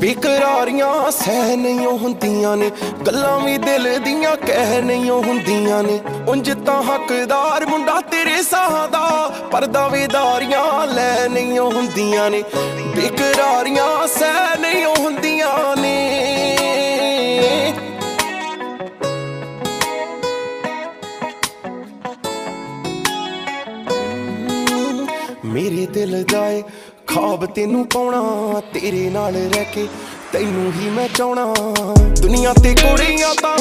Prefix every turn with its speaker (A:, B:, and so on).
A: ਬੇਕਰਾਰੀਆਂ ਸਹਿ ਨਹੀਂ ਹੁੰਦੀਆਂ ਨੇ, ਗੱਲਾਂ ਵੀ ਦਿਲ ਦੀਆਂ ਕਹਿ ਨਹੀਂ ਹੁੰਦੀਆਂ ਨੇ। ਉੰਜ ਤਾਂ ਹੱਕਦਾਰ ਮੁੰਡਾ ਤੇਰੇ ਸਾਹ ਦਾ, ਪਰਦਾ ਵੇਦਾਰੀਆਂ ਲੈ ਨਹੀਂ ਹੁੰਦੀਆਂ ਨੇ। ਬਿਕਰਾਰੀਆਂ ਮੇਰੇ ਦਿਲ ਦਾ ਏ ਖਾਬ ਤੈਨੂੰ ਪਾਉਣਾ, ਤੇਰੇ ਨਾਲ ਰਹਿ ਕੇ ਤੈਨੂੰ ਹੀ ਮੈਂ ਚਾਹਣਾ ਦੁਨੀਆ ਤੇ ਕੁੜੀਆਂ ਤਾਂ